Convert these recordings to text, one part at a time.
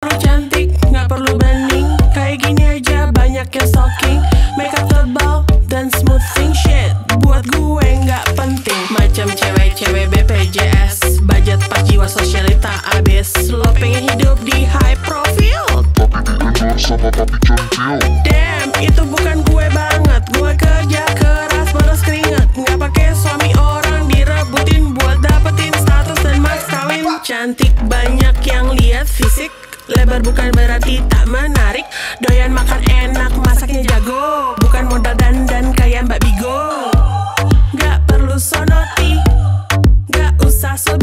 Cantik, nggak perlu banding. Kayak gini aja banyak yang stalking. Makeup tebal dan smoothing shit. Buat gue nggak penting. Macam cewek-cewek BPJS Budget pas jiwa sosialita abis Lo pengen hidup di high profile? Tapi sama Damn, itu bukan gue banget. Gue kerja keras, boros keringet Lebar bukan berarti tak menarik. Doyan makan enak, masaknya jago. Bukan modal dandan kayak Mbak Bigo. Nggak perlu sonoti Nggak usah so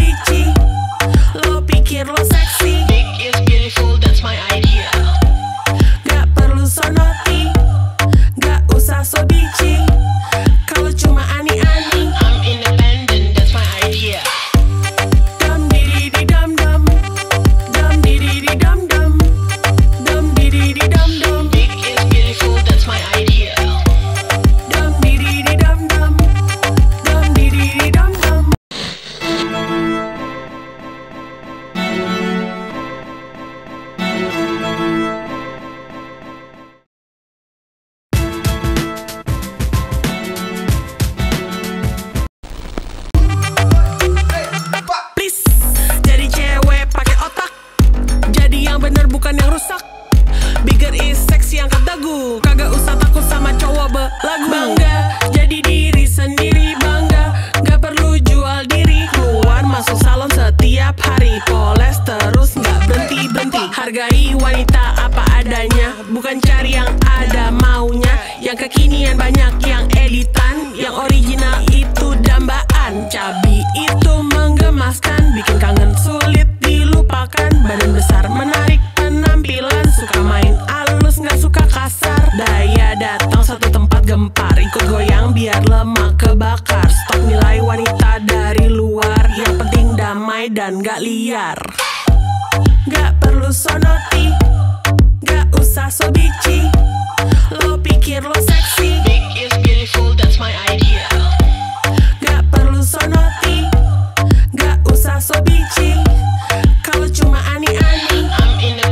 Lo pikir lo seksi. Big is beautiful, that's my idea Hargai wanita apa adanya. Bukan cari yang ada maunya. Yang kekinian banyak yang editan. Yang original itu dambaan. Cabi itu menggemaskan Bikin kangen sulit dilupakan. Badan besar menarik penampilan. Suka main alus nggak suka kasar. Daya datang satu tempat gempar. Ikut goyang biar lemak kebakar. Stok nilai wanita dari luar. Yang penting damai dan gak liar sonoti Gak usah so bici. Lo pikir lo seksi. Big is beautiful, that's my idea. Gak perlu sonoti Gak usah so bici. Kalau cuma ani-ani. I'm in